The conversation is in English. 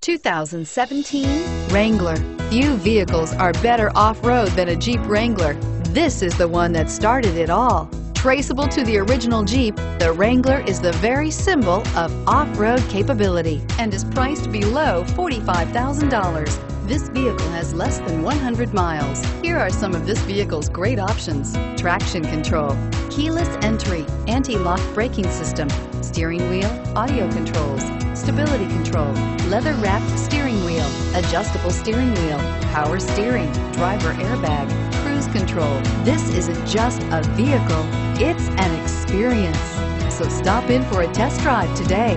2017 Wrangler. Few vehicles are better off-road than a Jeep Wrangler. This is the one that started it all. Traceable to the original Jeep, the Wrangler is the very symbol of off-road capability and is priced below $45,000. This vehicle has less than 100 miles. Here are some of this vehicle's great options. Traction control, keyless entry, anti-lock braking system, steering wheel, audio controls, stability control, leather-wrapped steering wheel, adjustable steering wheel, power steering, driver airbag, cruise control. This isn't just a vehicle, it's an experience. So stop in for a test drive today.